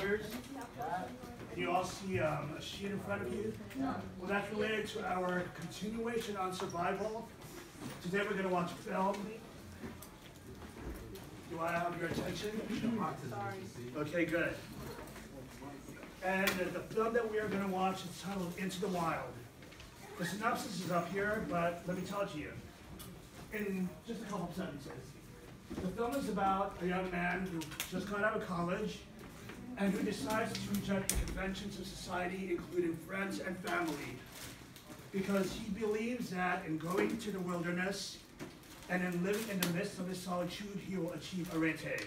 folders. You all see um, a sheet in front of you. Well, that's related to our continuation on survival. Today we're going to watch a film. Do I have your attention? Okay, good. And the film that we are going to watch is titled Into the Wild. The synopsis is up here, but let me tell it to you in just a couple of sentences. The film is about a young man who just got out of college and who decides to reject the conventions of society, including friends and family, because he believes that in going to the wilderness and in living in the midst of his solitude, he will achieve arete.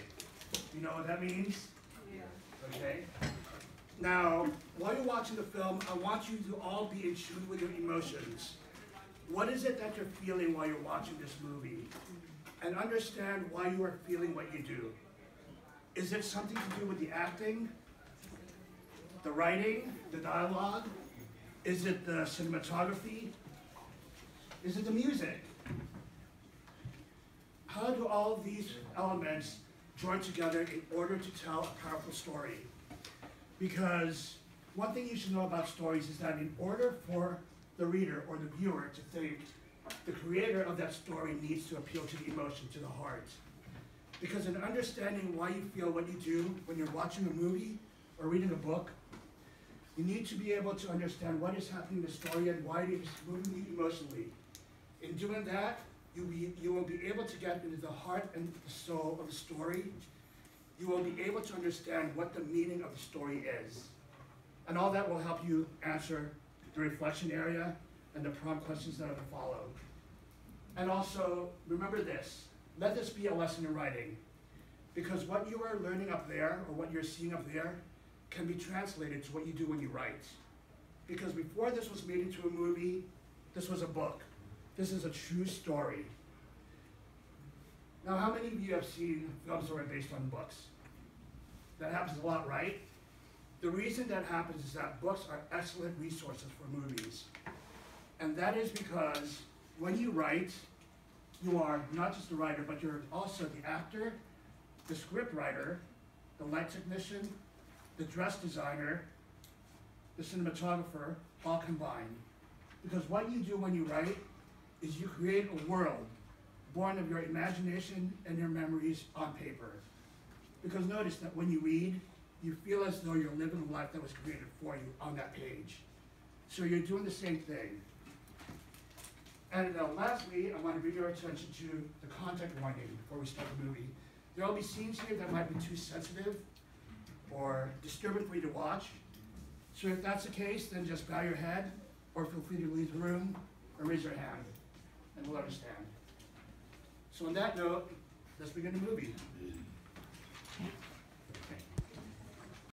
You know what that means? Yeah. Okay? Now, while you're watching the film, I want you to all be in tune with your emotions. What is it that you're feeling while you're watching this movie? And understand why you are feeling what you do. Is it something to do with the acting, the writing, the dialogue? Is it the cinematography? Is it the music? How do all these elements join together in order to tell a powerful story? Because one thing you should know about stories is that in order for the reader or the viewer to think, the creator of that story needs to appeal to the emotion, to the heart. Because in understanding why you feel what you do when you're watching a movie or reading a book, you need to be able to understand what is happening in the story and why it is moving you emotionally. In doing that, you, be, you will be able to get into the heart and the soul of the story. You will be able to understand what the meaning of the story is. And all that will help you answer the reflection area and the prompt questions that are to follow. And also, remember this, let this be a lesson in writing. Because what you are learning up there, or what you're seeing up there, can be translated to what you do when you write. Because before this was made into a movie, this was a book. This is a true story. Now, how many of you have seen films that are based on books? That happens a lot, right? The reason that happens is that books are excellent resources for movies. And that is because when you write, you are not just a writer, but you're also the actor, the script writer, the light technician, the dress designer, the cinematographer, all combined. Because what you do when you write is you create a world born of your imagination and your memories on paper. Because notice that when you read, you feel as though you're living a life that was created for you on that page. So you're doing the same thing. And uh, lastly, I want to bring your attention to the content warning before we start the movie. There will be scenes here that might be too sensitive or disturbing for you to watch. So if that's the case, then just bow your head or feel free to leave the room or raise your hand and we'll understand. So on that note, let's begin the movie.